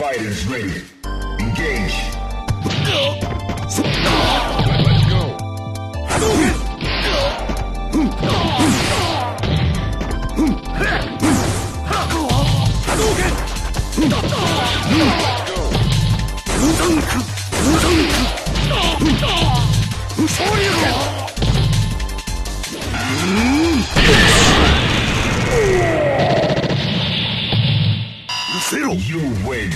Fighters ready. Engage. Let's go. You win.